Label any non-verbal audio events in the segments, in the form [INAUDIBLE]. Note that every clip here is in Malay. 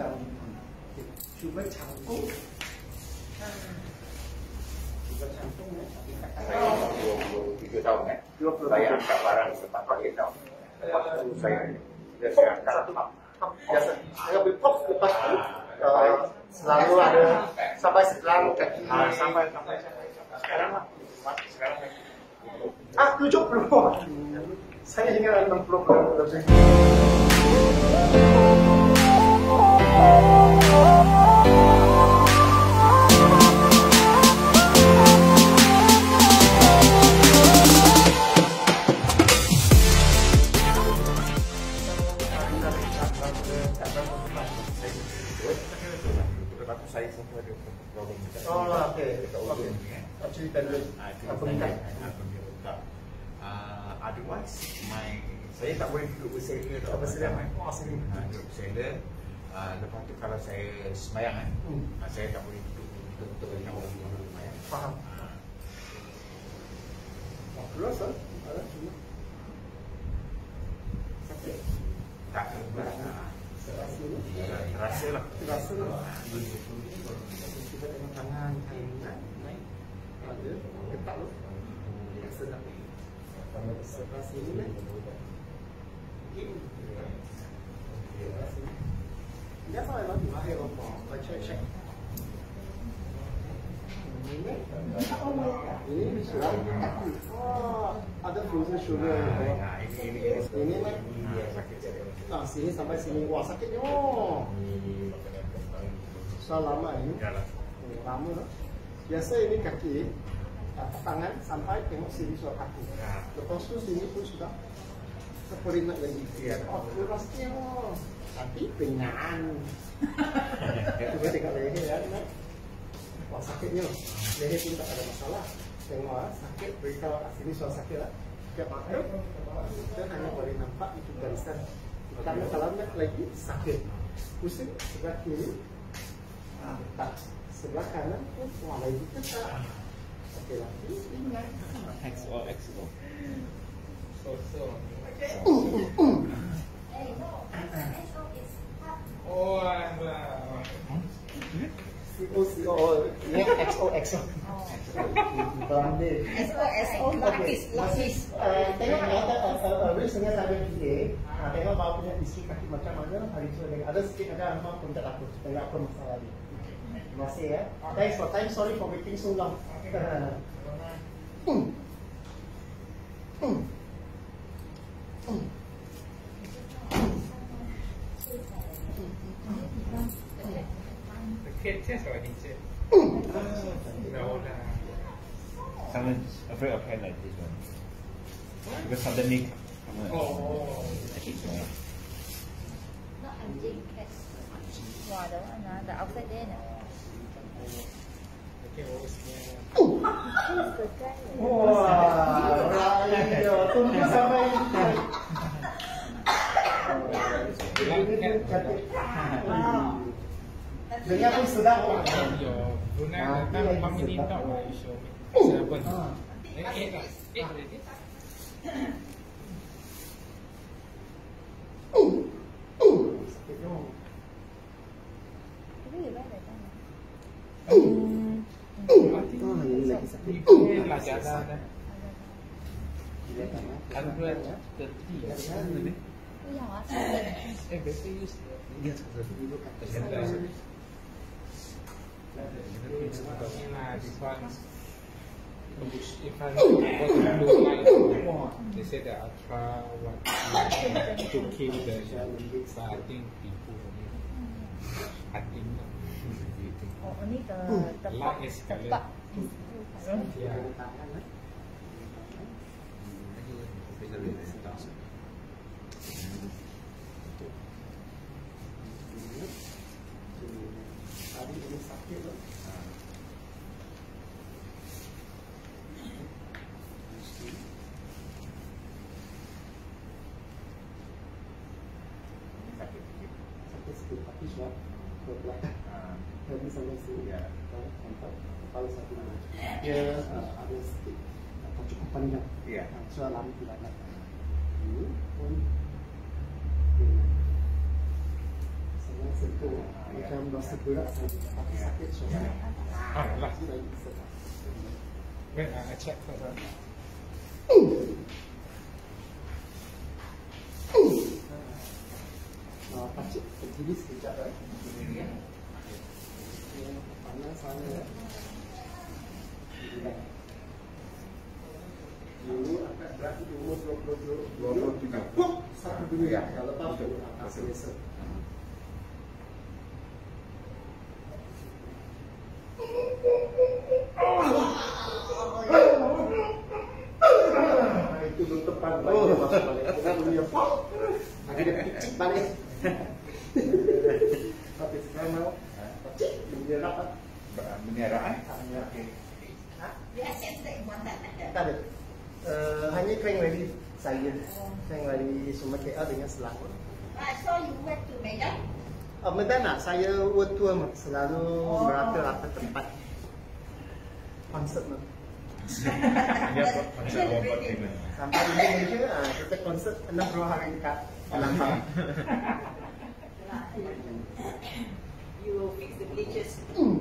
dan okay. cuba cangkung cuba cangkung ya tapi kata Saya 23 tahun kan. 20 Saya tahun. angkat barang lepas pagi tahun. Lepas tu saya dia saya angkat satu pop biasa saya beri pop lepas tu uh, selalu ada sampai sekarang kaki Ah, sampai sampai sekarang lah. Sekarang lagi. ah 70 saya ingat 60 lebih Uh, lepas tu kalau saya sembahyang kan, Hmm. uh, saya tak boleh betul-betul macam orang orang sembahyang. Faham. Ah. Oh, keluar sah. Ada cuma. Sakit. Tak ni. Terasa lah. Terasa lah. Kita tengok tangan kanan naik. Ada. Ketak lu. Rasa tak? Sebelah sini naik. Ini. Sebelah sini. Dia sampai lagi lahir apa? Baca check. Ini ini bisa. Oh, ada frozen sugar. Ah, ini ini ini. Ini naik. Ah, sakit jadi. Nah, sini sampai sini. Wah, sakitnya. Oh. Soal lama ini. Ya lah. Oh, lama. no? Biasa ini kaki, uh, tangan sampai tengok sini soal kaki. Ya. Lepas tu sini pun sudah seperingat lagi. Iya. Oh, lurasnya. Tapi penyan. Cuba tengok leher ya. Wah, sakitnya. Leher pun tak ada masalah. Tengok ah, sakit. Beritahu ah, sini soal sakit lah. Tiap makan, kita hanya boleh nampak itu barisan. Karena kalau nak lagi sakit. Pusing sebelah kiri, ah, tak. Sebelah kanan pun, wah lagi ketat. Okey lagi, ingat. XO XO. Oh, alah. CO, Uh, uh, uh, uh, uh, ya Thanks for time Sorry for waiting so long Hmm. Hmm. Hmm. 天天才会点先。No, no. Someone's afraid of hand like this one. What? Because of the neck. Oh. Not empty cats. Wow, the outside there. Wow. Tunggu sampai. Dengar pun sedap Yo, Brunei datang dia lagi family sedap. tak boleh show me. Oh. Seven. Eh, eh, lah. Ready? Sakitnya Tapi you buy that time. Oh, ini lagi sakit. Ni jalan dah. Ada Hundred thirty. Itu yang asal. Eh, better use. Dia dulu kata had requirements in which if I was blue light, they said that Ultra wanted to kill the shadow, so I think people, I think. Oh, only the, the, light is. Yeah. Thank you. Kepala satu mana. Dia uh, ada sikit atau cukup panjang. Ya. Uh, so lama tidak nak. Ini pun. Sentuh macam rasa berat saja tapi sakit suara Ah, lah. Wait, I I check first. ah. Nah, pacik berdiri sekejap eh. Panas sana. Dulu agak berat di umur 20 20 Puk! Satu dulu ya. Kalau lepas atas selesa. Ah, Itu belum balik masuk balik. Kita dulu ya. Puk! Picit balik. Tapi sekarang mau pacik dia rapat. Bendera eh? Biasa tak buat tak ada. Tak ada. Uh, hanya kering lagi saya. Semua KL dengan Selangor. I saw you went to Medan. Uh, Medan nak saya world tour mak. selalu Oh. merata-rata tempat konsert mak. Buat treatment. Sampai Indonesia uh, kita konsert 60 hari dekat Langkang. [LAUGHS] You will fix the glitches. Nah,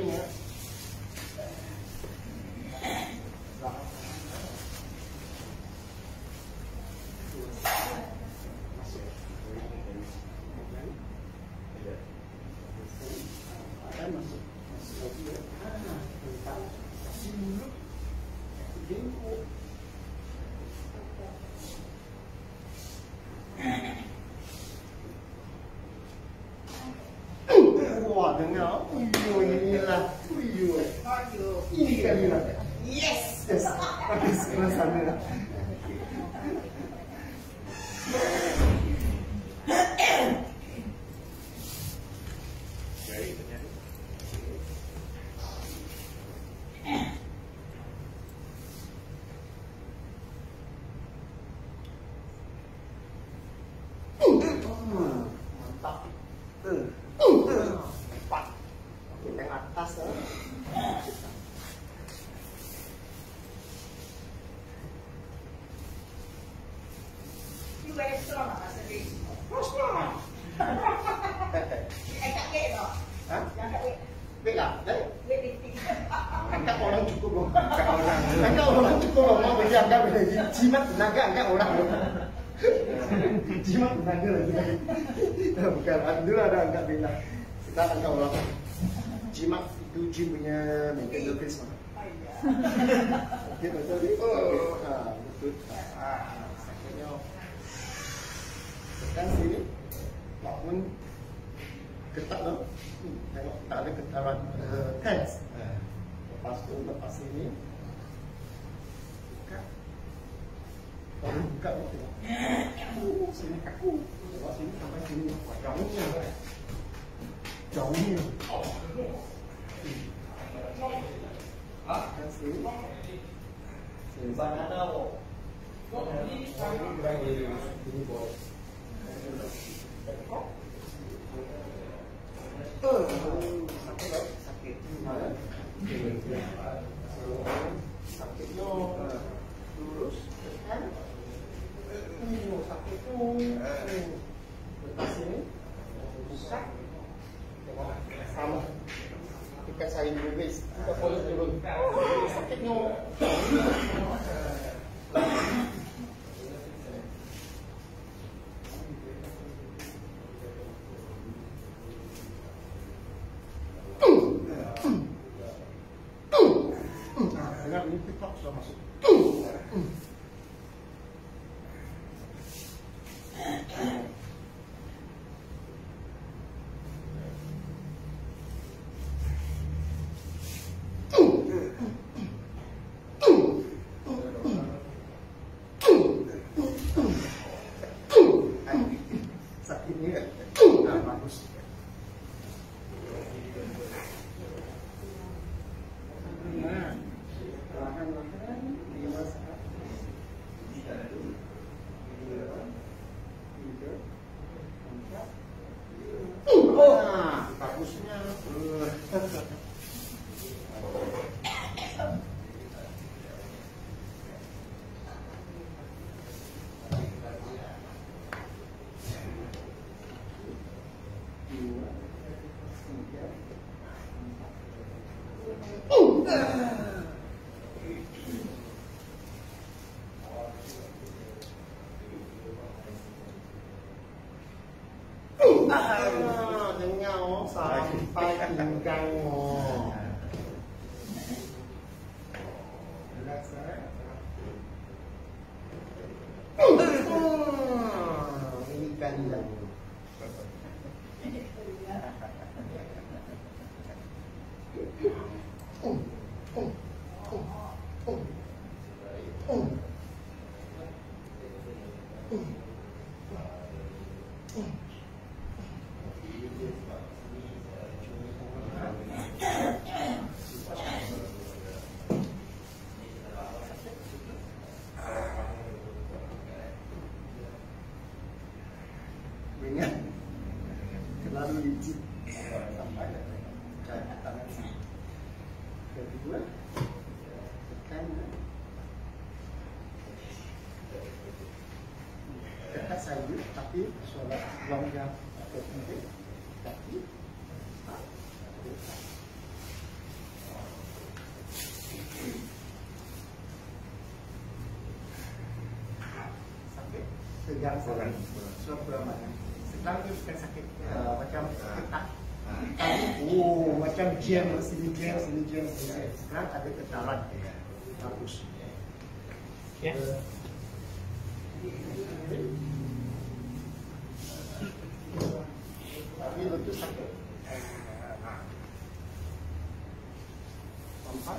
சரிங்க You very strong, Master Lee. Hah? I got weight no? Jangan weight. Baik lah. Jadi, Weight lifting. angkat orang cukup loh. Angkat orang. Angkat orang cukup loh. Mau bagi angkat lagi. Jimat tenaga angkat orang loh. Jimat tenaga lagi. Bukan. Dulu ada angkat bela. Sekarang angkat orang. Jimat itu gym punya maintenance base mah. Okey betul ni. Oh, ha, betul. Ah, sakitnya. Tekan sini. Bangun. Ketat dah. Hmm, Tengok tak ada getaran uh, tense. Lepas tu lepas sini. Buka. Baru buka ni tengok. Oh, sini kaku. Lepas sini sampai sini. Kamu ni. jauhnya. Ah, kasih. Sebab ada ini boleh. Oh, tak? Oh, tu. Lepas ini buka. Tengok sama. Ketika saya berbis, kita boleh turun. Oh, sakitnya. Dengar ini TikTok sudah masuk. Sakitnya ah, bagus. Nah, perlahan-lahan lima saat. Satu, dua, tiga, empat. Oh, nah, bagusnya. Dua, tiga, Ah, dengar oh, sampai pinggang oh. Relax, eh? Ah, ini kandang. Ingat Terlalu licin Sampai Jangan tangan sini Kedua Tekan Dekat saja Tapi solat longgar Ketiga Kaki Sakit Tegang sakit Suatu ramadan Sekarang dia bukan sakit uh, Macam ketak Oh, macam jam sini jam sini jam sini jam. Sekarang ada ketaran. Bagus. Ya. Tapi betul sakit. Sampai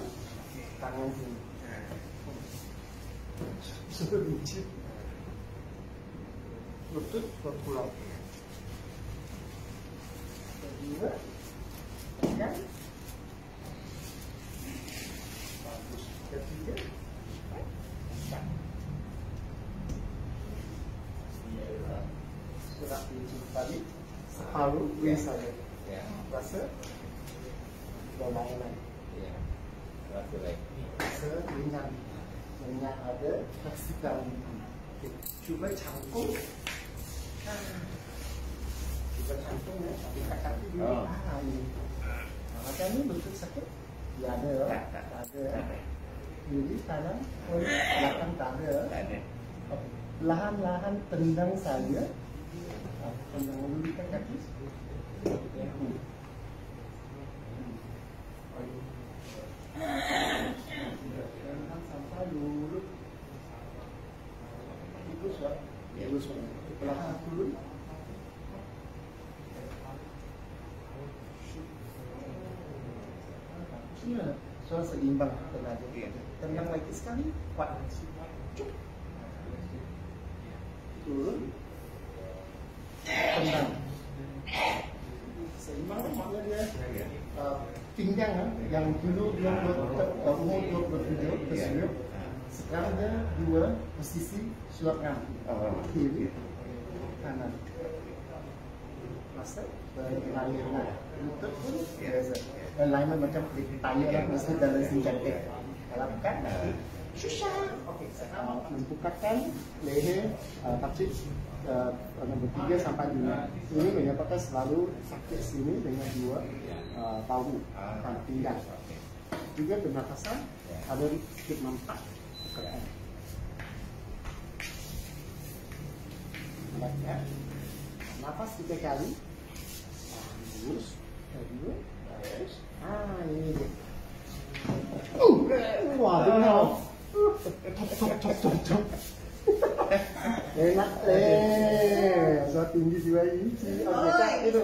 tangan sini. Sudah lucu. Lutut berpulau. Kedua, tekan. Bagus. Ketiga, tekan. Sudah lucu tadi. Separuh wing saja. Yeah. Rasa bermain-main. Yeah. Rasa Rasa ringan. Ringan ada, pastikan. Cuba cangkung. Cuba cangkung ya, tapi kat kaki dia. Oh. Ah, ini. Ah, Macam ni betul sakit? Ya ada. Tak, tak. Tak ada. Jadi tangan, oh, belakang tak ada. tak ada. Lahan-lahan tendang saja. Ah, Tendang dulu kaki. Sampai lurus. Itu suat. Itu Perlahan turun. Bagusnya. Suara seimbang tenaga. Tendang lagi sekali. Kuat. Cuk. Turun. Tendang. Seimbang. Seimbang tu makna dia uh, pinggang ah, yang dulu dia ber- uh, umur 27 tersebut sekarang dia dua posisi suap rambut Oh. kiri kanan masa berlainan. Lutut pun biasa alignment macam tayar lah mesti dalam sini cantik. Kalau bukan susah. Okey sekarang membukakan leher uh, tapi uh, nombor tiga sampai lima. Ini menyebabkan selalu sakit sini dengan dua uh, bahu dan pinggang juga pernafasan ada sedikit mampak pekerjaan banyak. Nafas tiga kali. Bagus. Bagus. Ah ini dia. Waduh top top top top enak eh. Sangat tinggi sih bayi sih itu